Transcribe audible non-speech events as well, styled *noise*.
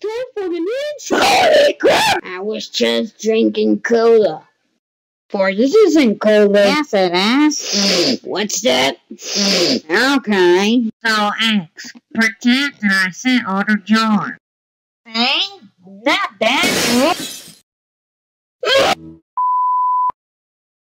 too fucking insane. Holy crap! I was just drinking cola. For this isn't cola. Yes, it is. What's that? okay. So X, pretend that I said order jar. Hey, Not bad. *laughs*